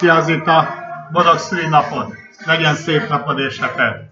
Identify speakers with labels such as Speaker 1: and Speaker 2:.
Speaker 1: Szia Zita! Boldog szülinapod! Legyen szép napod és heted!